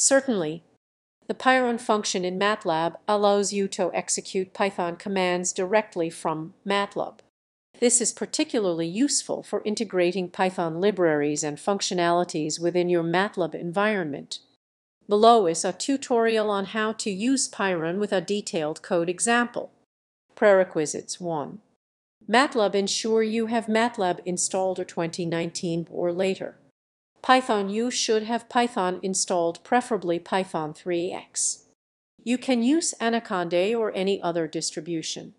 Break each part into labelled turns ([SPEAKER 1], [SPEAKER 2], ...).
[SPEAKER 1] Certainly, the pyrun function in MATLAB allows you to execute Python commands directly from MATLAB. This is particularly useful for integrating Python libraries and functionalities within your MATLAB environment. Below is a tutorial on how to use pyrun with a detailed code example. Prerequisites 1. MATLAB ensure you have MATLAB installed or 2019 or later. Python you should have Python installed, preferably Python 3x. You can use Anaconda or any other distribution.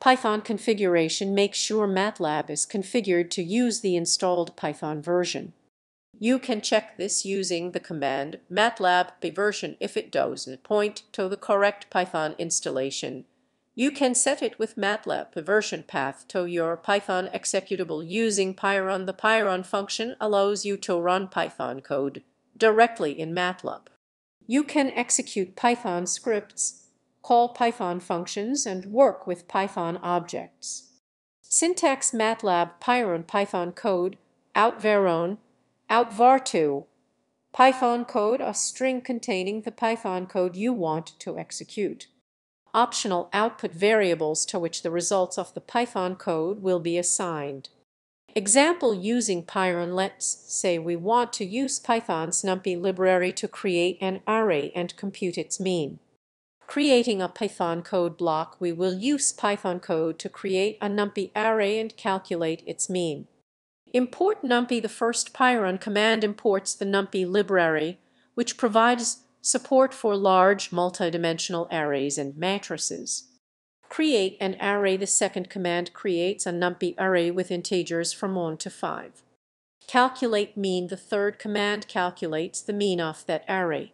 [SPEAKER 1] Python configuration make sure MATLAB is configured to use the installed Python version. You can check this using the command matlab version if it doesn't point to the correct Python installation. You can set it with MATLAB version path to your Python executable using pyrun. The pyrun function allows you to run Python code directly in MATLAB. You can execute Python scripts, call Python functions, and work with Python objects. Syntax MATLAB pyrun Python code out Veron out var2 Python code a string containing the Python code you want to execute optional output variables to which the results of the Python code will be assigned. Example using pyrun Let's say we want to use Python's NumPy library to create an array and compute its mean. Creating a Python code block, we will use Python code to create a NumPy array and calculate its mean. Import NumPy the first pyrun command imports the NumPy library, which provides support for large multidimensional arrays and matrices. Create an array the second command creates a NumPy array with integers from 1 to 5. Calculate mean the third command calculates the mean of that array.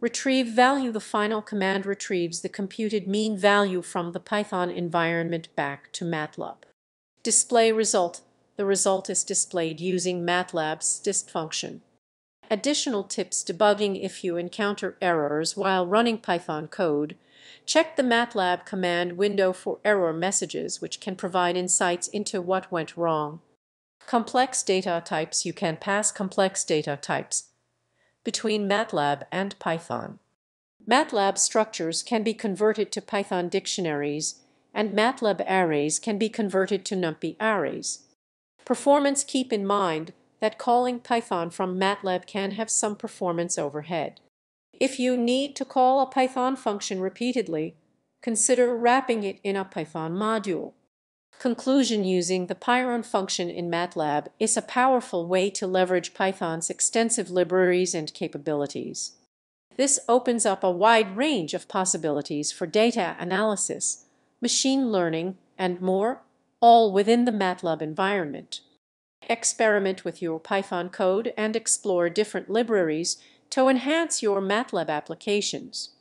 [SPEAKER 1] Retrieve value the final command retrieves the computed mean value from the Python environment back to MATLAB. Display result the result is displayed using MATLAB's disp function. Additional tips debugging if you encounter errors while running Python code. Check the MATLAB command window for error messages which can provide insights into what went wrong. Complex data types You can pass complex data types between MATLAB and Python. MATLAB structures can be converted to Python dictionaries, and MATLAB arrays can be converted to NumPy arrays. Performance keep in mind that calling Python from MATLAB can have some performance overhead. If you need to call a Python function repeatedly, consider wrapping it in a Python module. Conclusion using the pyrun function in MATLAB is a powerful way to leverage Python's extensive libraries and capabilities. This opens up a wide range of possibilities for data analysis, machine learning, and more all within the MATLAB environment. Experiment with your Python code and explore different libraries to enhance your MATLAB applications.